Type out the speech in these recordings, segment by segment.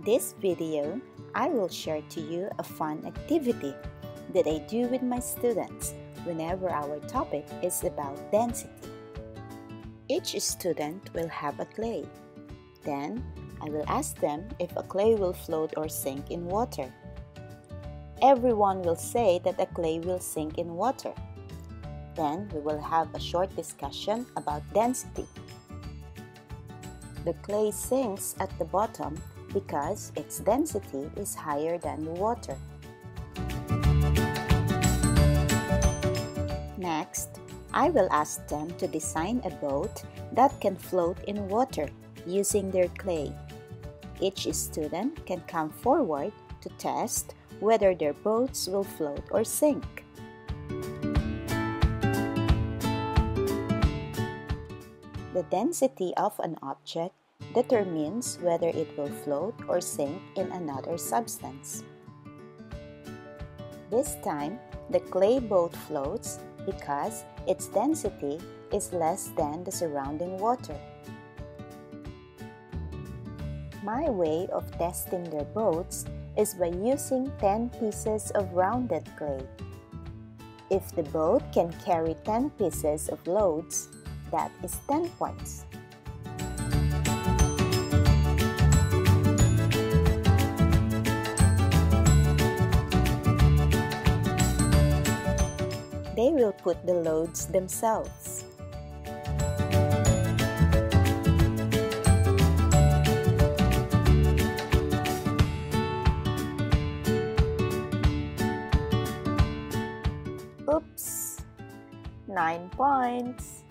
In this video, I will share to you a fun activity that I do with my students whenever our topic is about density. Each student will have a clay. Then, I will ask them if a clay will float or sink in water. Everyone will say that a clay will sink in water. Then, we will have a short discussion about density. The clay sinks at the bottom because its density is higher than the water. Next, I will ask them to design a boat that can float in water using their clay. Each student can come forward to test whether their boats will float or sink. The density of an object determines whether it will float or sink in another substance. This time, the clay boat floats because its density is less than the surrounding water. My way of testing their boats is by using 10 pieces of rounded clay. If the boat can carry 10 pieces of loads, that is 10 points. They will put the loads themselves. Oops! 9 points.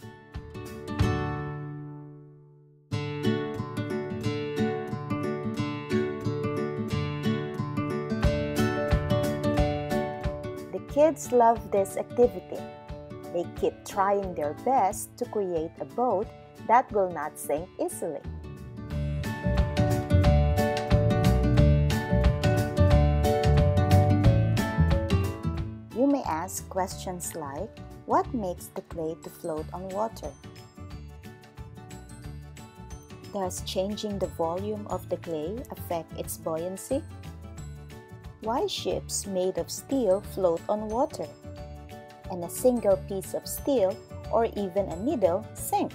Kids love this activity. They keep trying their best to create a boat that will not sink easily. You may ask questions like, what makes the clay to float on water? Does changing the volume of the clay affect its buoyancy? Why ships made of steel float on water? And a single piece of steel or even a needle sink?